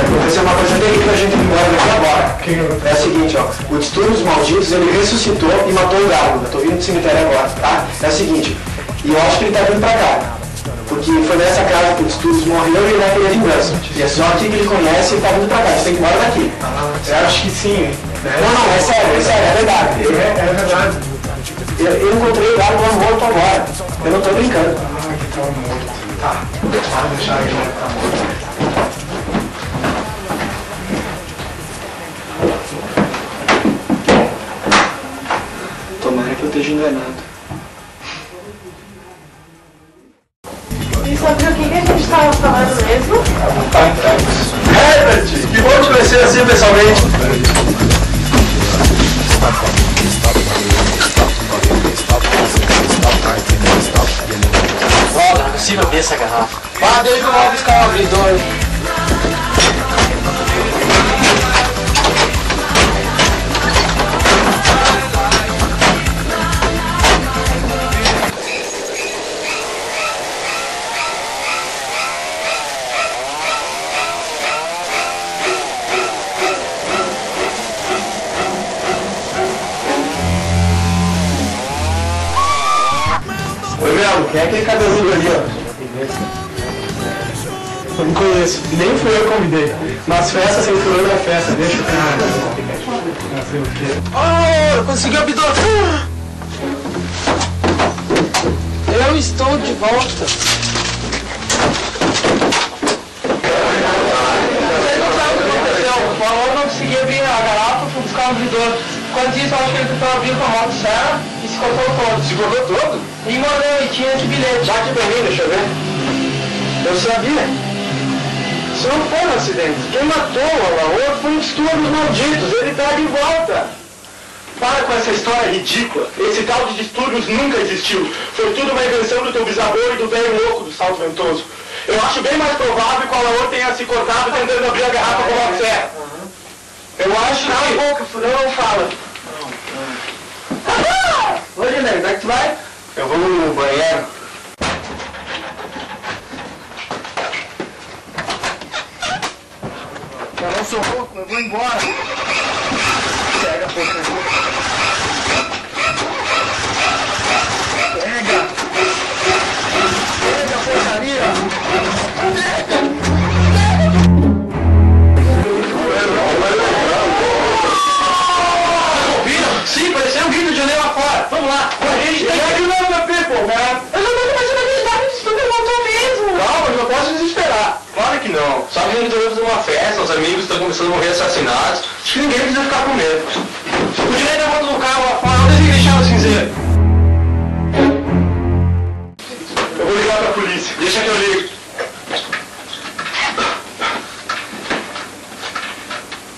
Aconteceu uma coisa terrível a gente embora daqui agora. É o seguinte, ó. O Distúrbios Malditos, ele ressuscitou e matou o galo. Eu tô vindo do cemitério agora, tá? É o seguinte, e eu acho que ele tá vindo pra cá. Porque foi nessa casa que o Distúrbios morreu e ele vai querer vingança. E é só aqui que ele conhece e tá vindo pra cá. Gente tem que ir embora daqui. Eu acho que sim. Né? Não, não, é sério, é sério, é verdade. Eu, É, é verdade. eu, eu encontrei o galo morto agora. Eu não tô brincando. Ah, que tá morto. Tá. Pode deixar ele tá morto. Tomara que eu esteja enganado. E sobre o que que a gente estava falando mesmo? Herbert, que bom te conhecer assim pessoalmente. Daí que eu vou buscar um abridor. Oi, Melo, quem é aquele cabeludo ali, ó? Eu não conheço. Nem fui eu que convidei. Nas festas, sem furando na festa. Deixa o cara. Fazer o quê? Oh, eu consegui o abridor. Eu estou de volta. O Paulo não conseguia abrir a garrafa, fui buscar um abridor. Quando isso, eu acho que ele tentou abrir com a motosserra e se cortou todo. Se cortou todo? E morreu, e tinha esse bilhete. Bate pra mim, deixa eu ver. Eu sabia. Isso não foi um acidente. Quem matou o Alaor foi um distúrbios malditos. Ele tá de volta. Para com essa história ridícula. Esse tal de distúrbios nunca existiu. Foi tudo uma invenção do teu bisavô e do velho louco do salto ventoso. Eu acho bem mais provável que o Alaor tenha se cortado tentando abrir a garrafa com a serra. Eu acho Cala a que... boca, furão, não fala. Ô, Guilherme, onde é que tu vai? Eu vou no banheiro. Louco, eu vou embora. Pega a porcaria. Só que a gente resolveu uma festa, os amigos estão começando a morrer assassinados. Acho que ninguém precisa ficar com medo. O direito é do carro lá fora, onde ele deixar o cinzeiro? Eu vou ligar pra polícia. Deixa que eu ligo.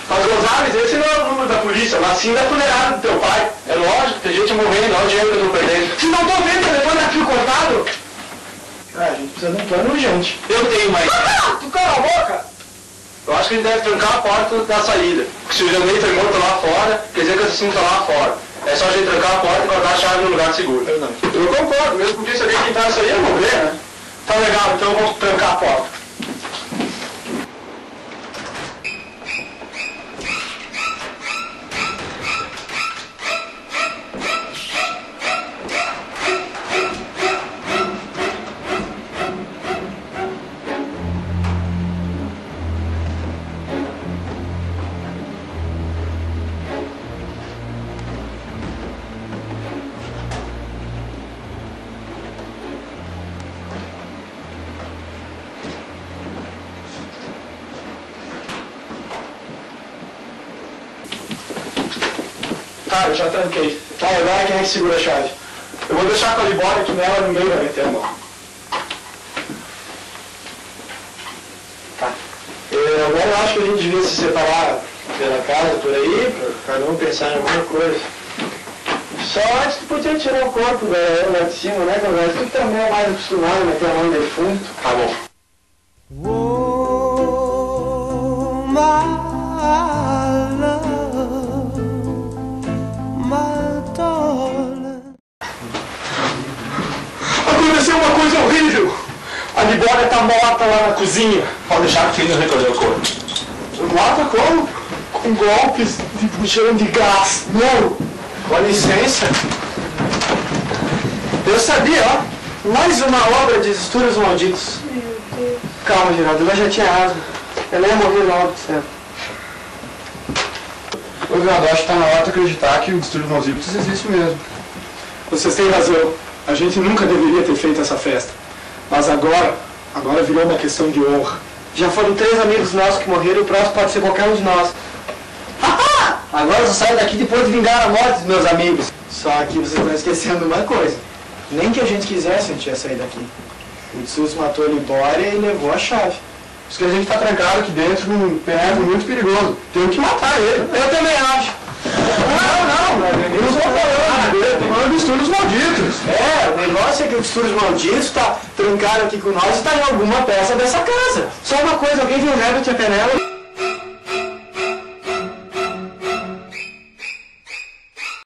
Mas Gonzales, esse não é o número da polícia, mas sim da funerária do teu pai. É lógico, tem gente morrendo, olha o dinheiro que eu tô perdendo. Se não tô vendo o telefone aqui cortado. Ah, a gente precisa de um plano urgente. Eu tenho mais. Tu cala a boca! Eu acho que ele deve trancar a porta da saída. Porque se o Janei foi morto lá fora, quer dizer que o assassino tá lá fora. É só a gente trancar a porta e colocar a chave no lugar seguro. Eu não. Eu concordo, mesmo porque se alguém tentar aí, eu vou ver, né? Tá legal, então eu vou trancar a porta. Tá, eu já tranquei. Tá, agora quem é que segura a chave? Eu vou deixar a Libória que nela ninguém vai meter a mão. Tá. Eu, agora eu acho que a gente devia se separar pela casa, por aí, pra cada um pensar em alguma coisa. Só antes tu podia tirar o corpo da lá de cima, né, Conversa? Tu também é mais acostumado a meter a mão no defunto. Tá bom. Aconteceu uma coisa horrível! A Libória tá morta lá na cozinha. Pode deixar que o filho recolheu o corpo. Morta como? Com golpes de puxão de gás. Não. Com licença. Eu sabia, ó. Mais uma obra de estúdios malditos. Calma, Geraldo, ela já tinha asma. Ela ia morrer logo, certo? Ô, Geraldo, acho que tá na hora de acreditar que o distúrbio malditos existe mesmo. Vocês têm razão. A gente nunca deveria ter feito essa festa. Mas agora, agora virou uma questão de honra. Já foram três amigos nossos que morreram e o próximo pode ser qualquer um de nós. Agora eu só saio daqui depois de vingar a morte dos meus amigos. Só que vocês estão esquecendo uma coisa. Nem que a gente quisesse, a gente ia sair daqui. O Tsus matou a Libória e levou a chave. Isso que a gente tá trancado aqui dentro num perigo muito perigoso. Tem que matar ele. Eu também acho. Não, não, eu não tô falando turnos malditos. É, o negócio é que o Distúrios Malditos tá trancado aqui com nós e tá em alguma peça dessa casa. Só uma coisa, alguém viu o Rabbit e a Penela?